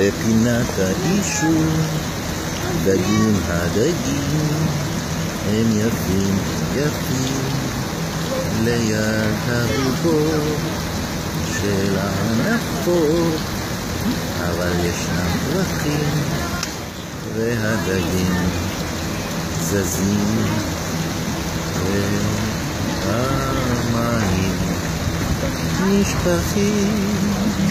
בפינת האישור, דגים הדגים, הם יפים יפים, ליד הרובות של הענפות, אבל ישנם פרחים, והדגים זזים, והמים נשפכים.